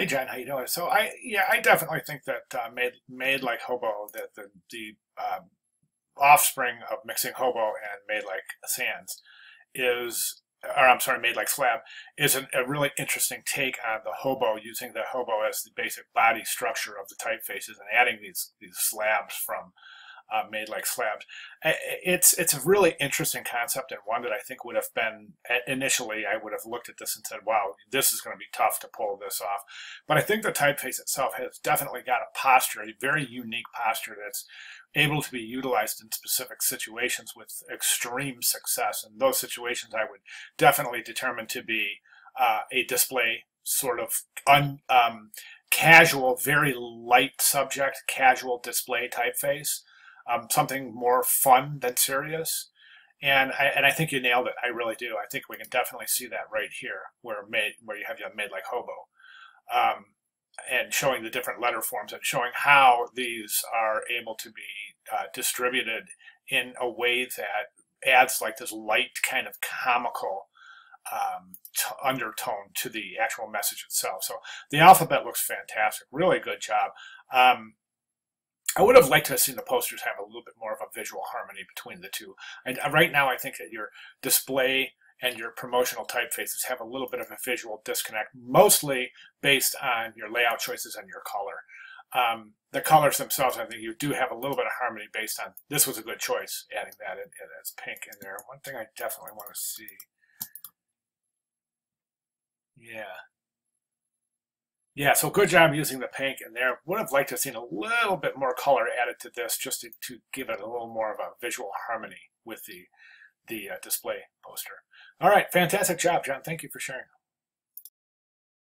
Hey John, how you doing? So I yeah, I definitely think that uh, made made like hobo that the the um, offspring of mixing hobo and made like sands is or I'm sorry, made like slab is an, a really interesting take on the hobo using the hobo as the basic body structure of the typefaces and adding these these slabs from uh, made like slabs. It's it's a really interesting concept and one that I think would have been initially I would have looked at this and said, "Wow, this is going to be tough to pull this off." But I think the typeface itself has definitely got a posture, a very unique posture that's able to be utilized in specific situations with extreme success. And those situations I would definitely determine to be uh, a display sort of un, um, casual, very light subject, casual display typeface um, something more fun than serious. And I, and I think you nailed it. I really do. I think we can definitely see that right here, where made where you have you made like hobo, um, and showing the different letter forms and showing how these are able to be uh, distributed in a way that adds like this light kind of comical um, undertone to the actual message itself. So the alphabet looks fantastic. Really good job. Um, I would have liked to have seen the posters have a little bit more of a visual harmony between the two. And uh, right now, I think that your display and your promotional typefaces have a little bit of a visual disconnect, mostly based on your layout choices and your color. Um, the colors themselves, I think you do have a little bit of harmony based on, this was a good choice, adding that in, in as pink in there. One thing I definitely want to see. Yeah. Yeah, so good job using the pink in there. Would have liked to have seen a little bit more color added to this just to, to give it a little more of a visual harmony with the, the uh, display poster. All right, fantastic job, John. Thank you for sharing.